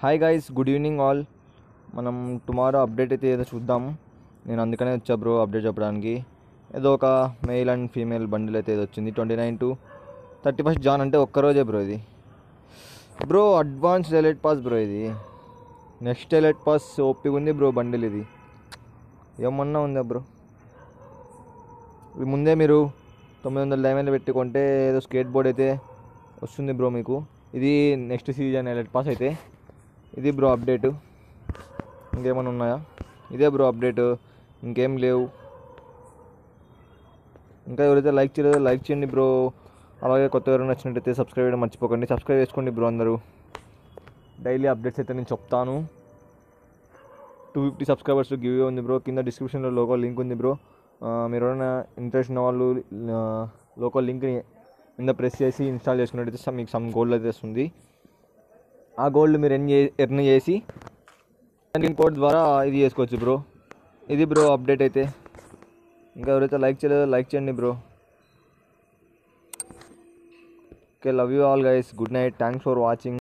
Hi guys good evening all మనం tomorrow update అయితే ఏదో చూద్దాం. నేను అందుకనే వచ్చా బ్రో అప్డేట్ చెప్పడానికి. ఏదో ఒక మెయిల్ అండ్ ఫీమేల్ బండిల్ అయితే ఏదో వచ్చింది twenty nine to thirty first Jan అంటే ఒక్కరోజే బ్రో ఇది. Bro advance elite pass bro ఇది. నెక్స్ట్ ఎలైట్ పాస్ ఓపిక ఉంది బ్రో బండిల్ ఇది. ఏమన్నా ఉందా బ్రో ఇది ముందే మీరు తొమ్మిది వందల డైమండ్లు పెట్టుకుంటే ఏదో స్కేట్ బోర్డ్ అయితే వస్తుంది బ్రో మీకు. ఇది నెక్స్ట్ సీజన్ ఎలైట్ పాస్ అయితే. ఇది బ్రో అప్డేట్. ఇంకేమైనా ఉన్నాయా? ఇదే బ్రో అప్డేట్. ఇంకేం లేవు. ఇంకా ఎవరైతే లైక్ చేయలేదో లైక్ చేయండి బ్రో. అలాగే కొత్త ఎవరైనా నచ్చినట్టయితే సబ్స్క్రైబ్ చేయడం మర్చిపోకండి. సబ్స్క్రైబ్ చేసుకోండి బ్రో అందరూ. డైలీ అప్డేట్స్ అయితే నేను చెప్తాను. టూ ఫిఫ్టీ సబ్స్క్రైబర్స్ గివ్ ఉంది బ్రో. కింద డిస్క్రిప్షన్లో లోకల్ లింక్ ఉంది బ్రో. మీరు ఎవరైనా ఇంట్రెస్ట్ ఉన్న వాళ్ళు లోకల్ లింక్ని కింద ప్రెస్ చేసి ఇన్స్టాల్ చేసుకున్నట్టయితే మీకు సమ్ గోల్డ్ అయితే వస్తుంది. ఆ గోల్డ్ మీరు ఎర్న్ ఎర్న్ చేసి దానికి కోడ్ ద్వారా ఇది చేసుకోవచ్చు బ్రో ఇది బ్రో అప్డేట్ అయితే. ఇంకా ఎవరైతే లైక్ చేయలేదో లైక్ చేయండి bro okay love you all guys good night thanks for watching